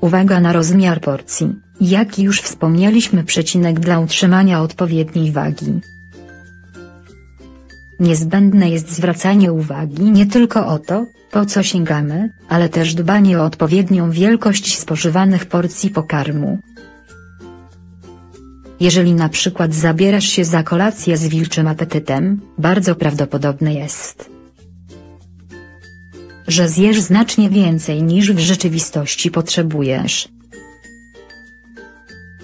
uwaga na rozmiar porcji, jak już wspomnieliśmy przecinek dla utrzymania odpowiedniej wagi. Niezbędne jest zwracanie uwagi nie tylko o to, po co sięgamy, ale też dbanie o odpowiednią wielkość spożywanych porcji pokarmu. Jeżeli na przykład zabierasz się za kolację z wilczym apetytem, bardzo prawdopodobne jest, że zjesz znacznie więcej niż w rzeczywistości potrzebujesz.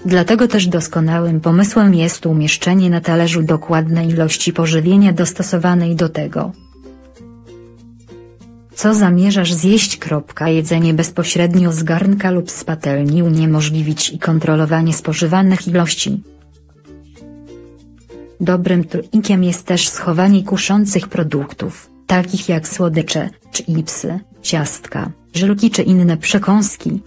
Dlatego też doskonałym pomysłem jest umieszczenie na talerzu dokładnej ilości pożywienia dostosowanej do tego, co zamierzasz zjeść. Jedzenie bezpośrednio z garnka lub z patelni uniemożliwić i kontrolowanie spożywanych ilości. Dobrym truikiem jest też schowanie kuszących produktów, takich jak słodycze, chipsy, ciastka, żelki czy inne przekąski.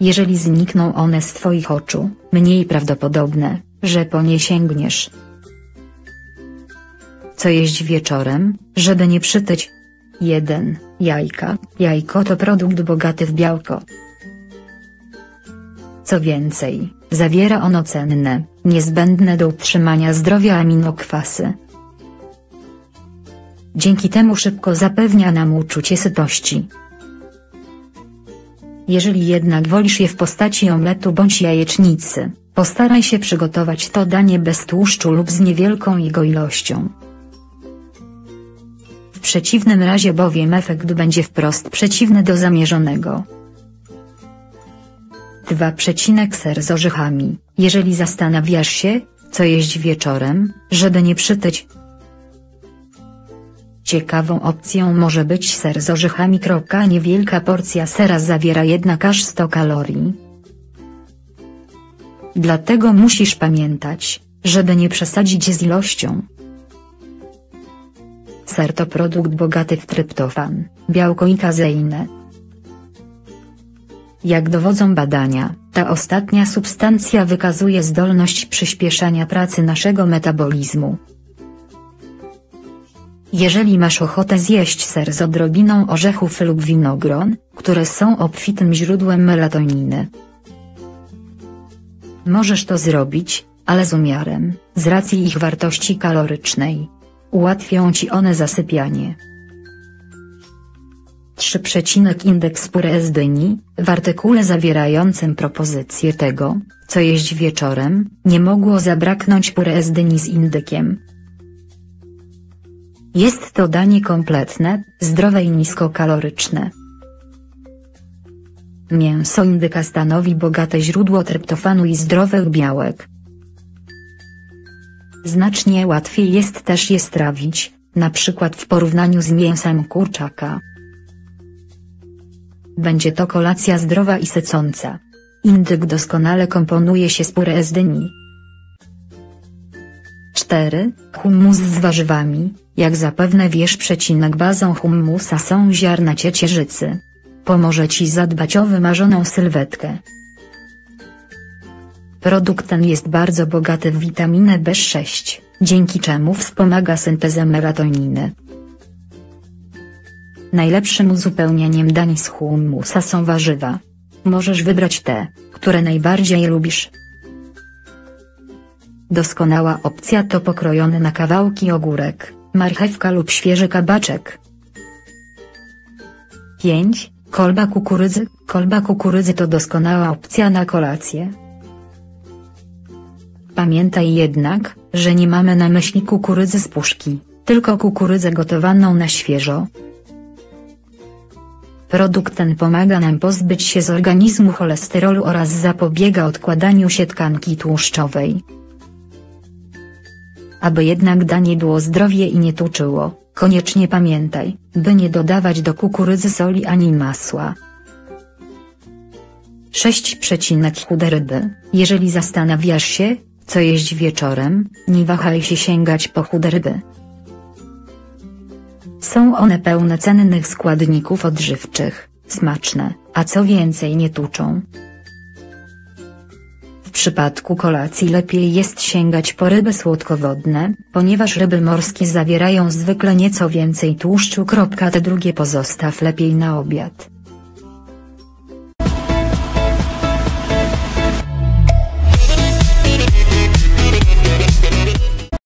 Jeżeli znikną one z Twoich oczu, mniej prawdopodobne, że po nie sięgniesz. Co jeść wieczorem, żeby nie przytyć? 1. Jajka. Jajko to produkt bogaty w białko. Co więcej, zawiera ono cenne, niezbędne do utrzymania zdrowia aminokwasy. Dzięki temu szybko zapewnia nam uczucie sytości. Jeżeli jednak wolisz je w postaci omletu bądź jajecznicy, postaraj się przygotować to danie bez tłuszczu lub z niewielką jego ilością. W przeciwnym razie bowiem efekt będzie wprost przeciwny do zamierzonego. 2. Ser z orzechami. Jeżeli zastanawiasz się, co jeść wieczorem, żeby nie przytyć, Ciekawą opcją może być ser z orzechami. Niewielka porcja sera zawiera jednak aż 100 kalorii. Dlatego musisz pamiętać, żeby nie przesadzić z ilością. Ser to produkt bogaty w tryptofan, białko i kazeinę. Jak dowodzą badania, ta ostatnia substancja wykazuje zdolność przyspieszania pracy naszego metabolizmu. Jeżeli masz ochotę zjeść ser z odrobiną orzechów lub winogron, które są obfitym źródłem melatoniny, możesz to zrobić, ale z umiarem, z racji ich wartości kalorycznej. Ułatwią ci one zasypianie. 3. Indeks Pure dyni, w artykule zawierającym propozycję tego, co jeść wieczorem, nie mogło zabraknąć Pure dyni z indykiem, jest to danie kompletne, zdrowe i niskokaloryczne. Mięso indyka stanowi bogate źródło tryptofanu i zdrowych białek. Znacznie łatwiej jest też je strawić, na przykład w porównaniu z mięsem kurczaka. Będzie to kolacja zdrowa i sycąca. Indyk doskonale komponuje się z puree z dyni. 4. Hummus z warzywami, jak zapewne wiesz przecinek bazą hummusa są ziarna ciecierzycy. Pomoże Ci zadbać o wymarzoną sylwetkę. Produkt ten jest bardzo bogaty w witaminę B6, dzięki czemu wspomaga syntezę melatoniny. Najlepszym uzupełnieniem dań z hummusa są warzywa. Możesz wybrać te, które najbardziej lubisz. Doskonała opcja to pokrojony na kawałki ogórek, marchewka lub świeży kabaczek. 5. Kolba kukurydzy. Kolba kukurydzy to doskonała opcja na kolację. Pamiętaj jednak, że nie mamy na myśli kukurydzy z puszki, tylko kukurydzę gotowaną na świeżo. Produkt ten pomaga nam pozbyć się z organizmu cholesterolu oraz zapobiega odkładaniu się tkanki tłuszczowej. Aby jednak danie było zdrowie i nie tuczyło, koniecznie pamiętaj, by nie dodawać do kukurydzy soli ani masła. 6. Chude ryby, jeżeli zastanawiasz się, co jeść wieczorem, nie wahaj się sięgać po chude ryby. Są one pełne cennych składników odżywczych, smaczne, a co więcej nie tuczą przypadku kolacji lepiej jest sięgać po ryby słodkowodne, ponieważ ryby morskie zawierają zwykle nieco więcej tłuszczu. Te drugie pozostaw lepiej na obiad.